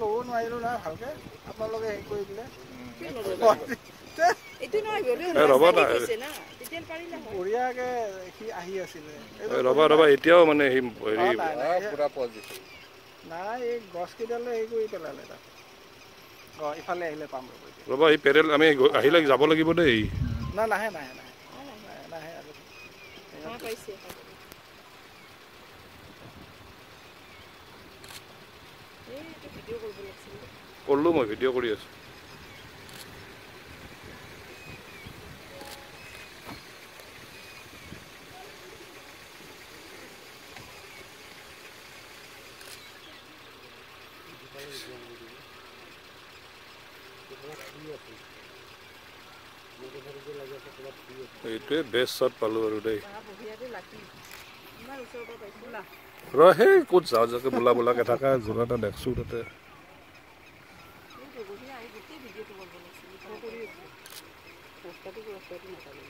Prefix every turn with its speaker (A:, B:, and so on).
A: ল'ব নোৱাৰিলোঁ নহয় ভালকৈ আপোনালোকে হেৰি কৰি দিলে। নাই, এই গছকেইডালে হেৰি কৰি পেলালে তাত। অঁ ইফালে আহিলে পাম ৰ'ব
B: এই পেৰেল আমি আহিলে যাব লাগিব দেই।
A: নাই নাহে নাহে নাহে। নাহে। নাহে আৰু
C: হা পাইছে এইটো ভিডিঅ' কৰিব লাগিছিল
B: কৰিলোঁ মই ভিডিঅ' কৰি আছোঁ এইটোৱে বেষ্ট শ্বট পালোঁ আৰু দেই ৰ সেই ক'ত যাওঁ যাকে বোলা বোলাকে থকা যোৰা এটা দেখছোঁ তাতে
C: ভিডিঅ'টো কৰিব লাগিছিল কৰি আছোঁ ৰাস্তাটো ৰাস্তাটো নাথাকে